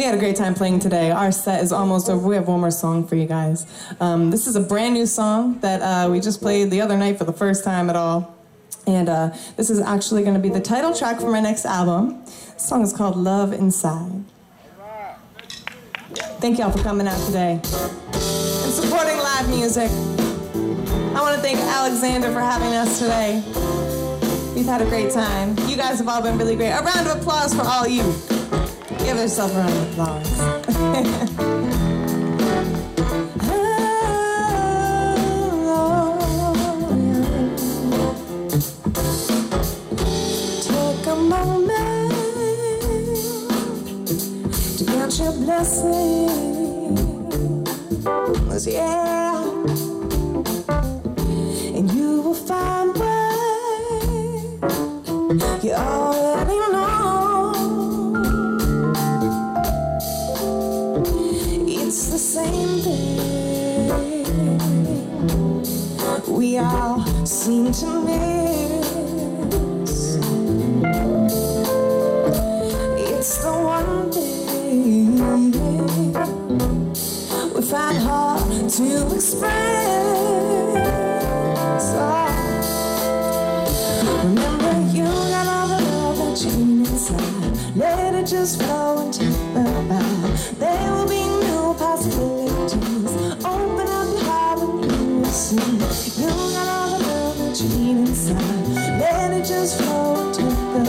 We had a great time playing today. Our set is almost over. We have one more song for you guys. Um, this is a brand new song that uh, we just played the other night for the first time at all. And uh, this is actually going to be the title track for my next album. The song is called Love Inside. Thank y'all for coming out today and supporting live music. I want to thank Alexander for having us today. We've had a great time. You guys have all been really great. A round of applause for all you. Give yourself a round of applause. Yeah, It's the same thing we all seem to miss. It's the one thing we find hard to express. Oh. Remember, you got all the love that you need inside. Let it just flow take the ride. Let it just flow take the.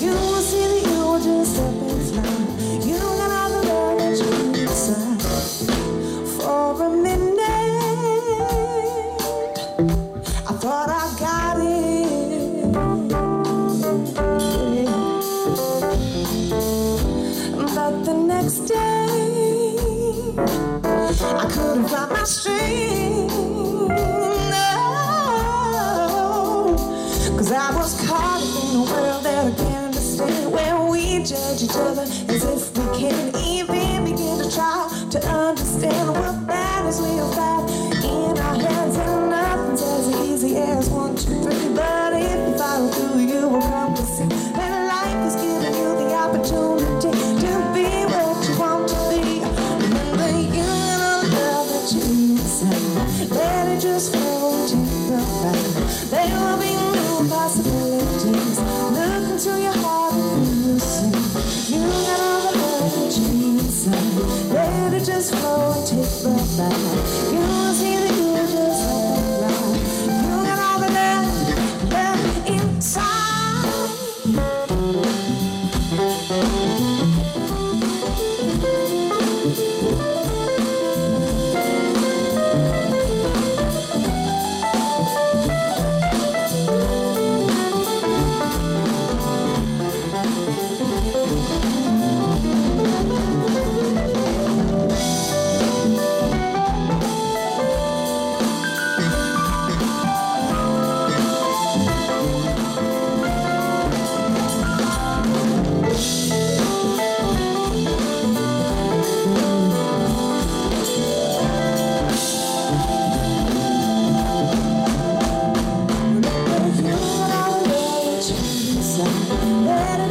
You will see that you will just up and. You got all the love inside. For a minute. I thought I got it. But the next day, I couldn't find my strength. If we can't even begin to try to understand what battles we have fought in our hands, And nothing's as easy as one, two, three. But if you follow through, you will come to see that life is giving you the opportunity to be what you want to be. Remember, you the love that you inside. Let it just flow into the ride. There will be new possibilities. Take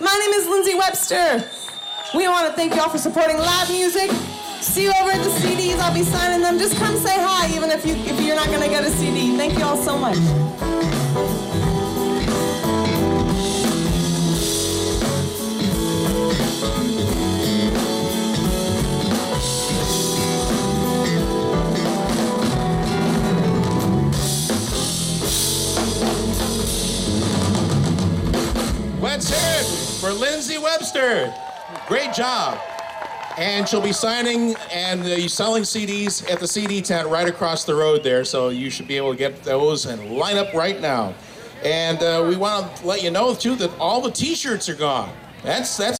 My name is Lindsey Webster. We want to thank y'all for supporting live music. See you over at the CDs. I'll be signing them. Just come say hi, even if you if you're not gonna get a CD. Thank you all so much. Webster. Great job. And she'll be signing and uh, selling CDs at the CD tent right across the road there. So you should be able to get those and line up right now. And uh, we want to let you know too that all the T-shirts are gone. That's that's.